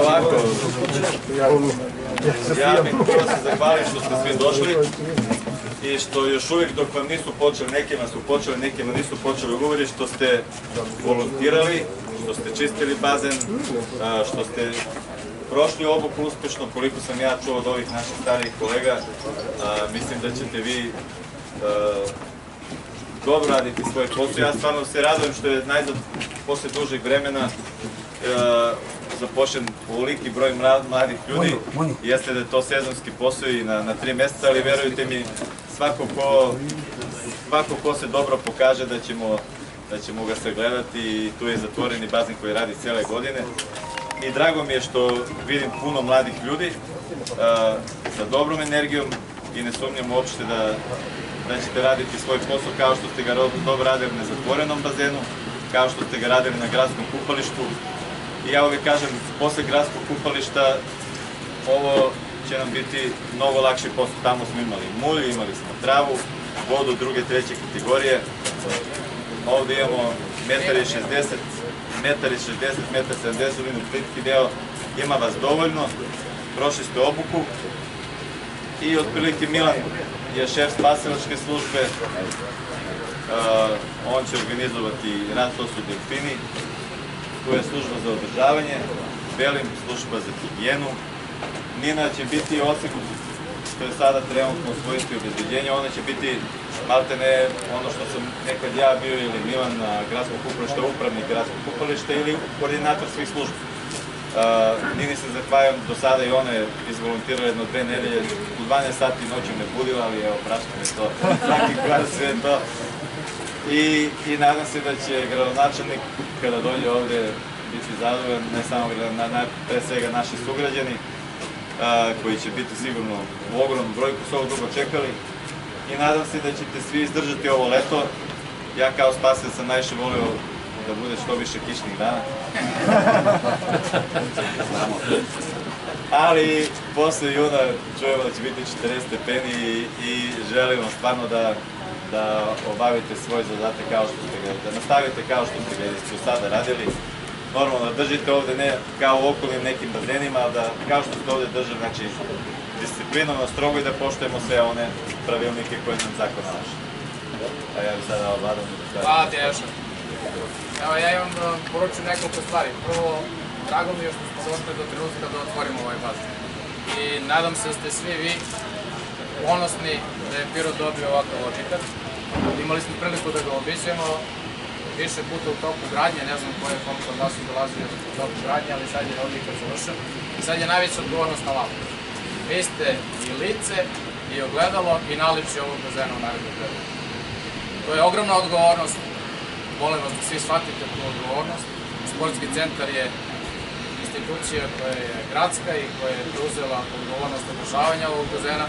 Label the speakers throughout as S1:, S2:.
S1: Ovako, ja bih prvo se zahvalim što ste svi došli i što još uvijek dok vam nisu počeli, nekima su počeli, nekima nisu počeli ugovori, što ste volontirali, što ste čistili bazen, što ste prošli obuku uspešno, koliko sam ja čuo od ovih naših starijih kolega, mislim da ćete vi dobro raditi svoj posao. Ja stvarno se radujem što je najzad posle dužeg vremena zapošljen ovoliki broj mla- mladih ljudi. Jeste da je to sezonski posao i na, na tri meseca, ali verujte mi, svako ko, svako ko se dobro pokaže da ćemo, da ćemo ga sagledati i tu je zatvoreni bazen koji radi cijele godine. I drago mi je što vidim puno mladih ljudi e, sa dobrom energijom i ne sumnjam uopšte da, da ćete raditi svoj posao kao što ste ga ro- dobro radili na zatvorenom bazenu, kao što ste ga radili na gradskom kupalištu. I ja uvijek kažem, posle gradskog kupališta ovo će nam biti mnogo lakši posao. Tamo smo imali mulj, imali smo travu, vodu druge, treće kategorije. Ovde imamo metar i 60, metar i 60, metar 70, ulinu plitki deo. Ima vas dovoljno, prošli ste obuku i otprilike Milan je šef spasilačke službe. Uh, on će organizovati rad, to su delfini. Tu je služba za održavanje, Belim služba za higijenu. Nina će biti osim što je sada trenutno u svojstvu obezbeđenja, ona će biti maltene ono što sam nekad ja bio ili Milan na gradskog kupališta, upravnik gradskog kupališta ili koordinator svih službi. Uh, Nini se zahvaljam, do sada i ona je izvolontirala jedno dve nedelje, u 12 sati noću me budila, ali evo, prašta me to, svaki kvar sve to. I, I nadam se da će gradonačelnik, kada dođe ovde, biti zadovoljan, ne samo na, na, pre svega naši sugrađani, koji će biti sigurno u ogromnom brojku, su ovo dugo čekali. I nadam se da ćete svi izdržati ovo leto. Ja kao spasio sam najviše volio da bude što više kišnih dana. Ali posle juna čujemo da će biti 40 stepeni i, i želimo stvarno da, da obavite svoj zadatak kao što ste ga, da nastavite kao što ste ga do sada radili. Normalno da držite ovde ne kao u okolnim nekim bazenima, ali da kao što ste ovde držali, znači disciplinovano, strogo i da poštujemo sve one pravilnike koje nam zakon nalaže. A ja bih sada ovladam da kažem.
S2: Hvala ti, Eša. Evo, ja imam da poručujem nekoliko stvari. Prvo, drago mi je što smo došli do trenutka da otvorimo ovaj bazen. I nadam se da ste svi vi ponosni da je Pirot dobio ovakav objekat. Imali smo priliku da ga obićemo više puta u toku gradnje, ne znam koje koliko od vas su dolazili u toku gradnje, ali sad je objekat završen. I sad je najveća odgovornost na vama. Vi ste i lice, i ogledalo, i naličje ovog bazena u narednom periodu. To je ogromna odgovornost, molim vas da svi shvatite tu odgovornost. Sportski centar je institucija koja je gradska i koja je preuzela odgovornost održavanja ovog bazena.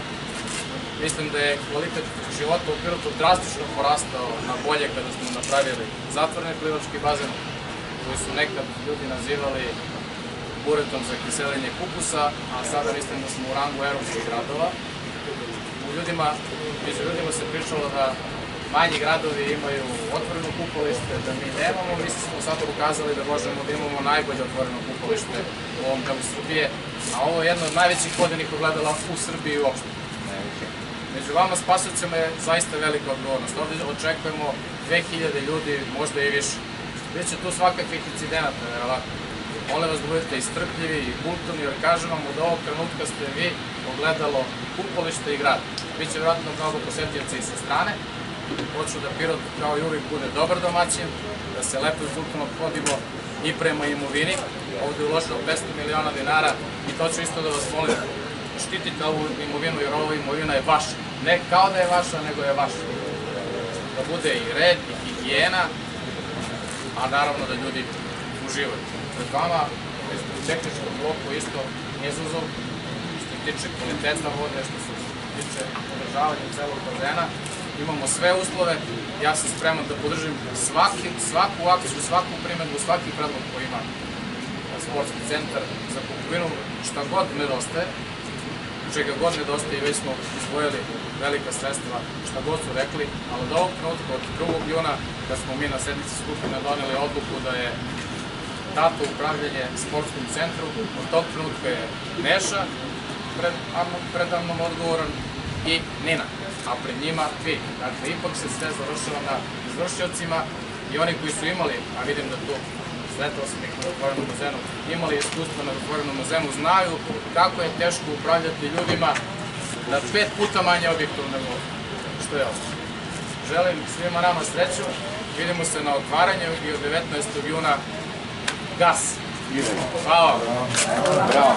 S2: Mislim da je kvalitet života u Pirotu drastično porastao na bolje kada smo napravili zatvoreni plivački bazen, koji su nekad ljudi nazivali buretom za kiselenje kupusa, a sada mislim da smo u rangu evropskih gradova. U ljudima, među ljudima se pričalo da manji gradovi imaju otvoreno kupalište, da mi nemamo, mi smo sad ukazali da možemo da imamo najbolje otvoreno kupalište u ovom delu Srbije, a ovo je jedno od najvećih vodenih ogledala u Srbiji uopšte. Među vama spasovcima je zaista velika odgovornost. Ovde očekujemo 2000 ljudi, možda i više. Biće tu svakakvih incidenata, verovatno. Molim vas da budete istrpljivi i kulturni, jer kažem vam, od ovog trenutka ste vi ogledalo kupalište i grad. Biće verovatno mnogo posetioca i sa strane. Hoću da Pirot kao i uvijek bude dobar domaćin, da se lepo i kulturno podimo i prema imovini. Ovde je uloženo 500 miliona dinara i to ću isto da vas molim štitite ovu imovinu jer ova imovina je vaša. Ne kao da je vaša, nego je vaša. Da bude i red, i higijena, a naravno da ljudi uživaju. Pred vama, u tehničkom bloku isto izazov, što tiče kvaliteta vode, što se tiče održavanja celog bazena. Imamo sve uslove, ja sam spreman da podržim svaku akciju, svaku primetbu, svaki predlog koji ima sportski centar za kupovinu, šta god nedostaje, čega god nedostaje, već smo izvojili velika sredstva, šta god su rekli, ali od ovog trenutka, od 2. juna, kad smo mi na sednici Skupine doneli odluku da je dato upravljanje sportskom centru, od tog trenutka je Neša pred, predavnom odgovoran i Nina, a pred njima vi. Dakle, ipak se sve završava na izvršiocima i oni koji su imali, a vidim da tu sretao sam ih na otvorenom bazenu, imali iskustva na otvorenom bazenu, znaju kako je teško upravljati ljudima na pet puta manje objektu nego što je ovo. Želim svima nama sreću, vidimo se na otvaranju i od 19. juna gas. Hvala.
S3: Bravo.